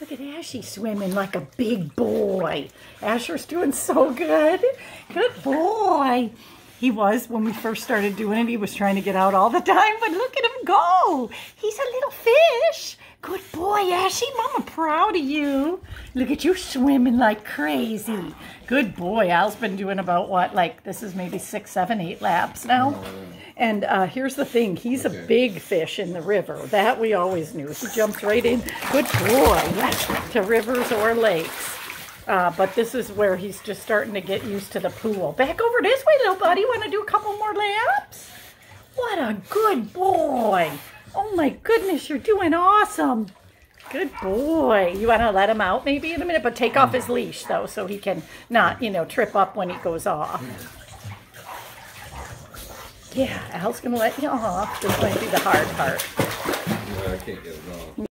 Look at Ashy swimming like a big boy. Asher's doing so good. Good boy. He was, when we first started doing it, he was trying to get out all the time, but look at him go. He's a little fish. Good boy, Ashy. Mama proud of you. Look at you swimming like crazy. Good boy. Al's been doing about what, like, this is maybe six, seven, eight laps now. And uh, here's the thing. He's a big fish in the river. That we always knew. He jumps right in. Good boy. To rivers or lakes. Uh, but this is where he's just starting to get used to the pool. Back over this way, little buddy. Want to do a couple more laps? What a good boy. Oh my goodness, you're doing awesome. Good boy. You want to let him out maybe in a minute, but take off his leash though, so he can not, you know, trip up when he goes off. Yeah, Al's to let you off. This might be the hard part. No, I can't get it off.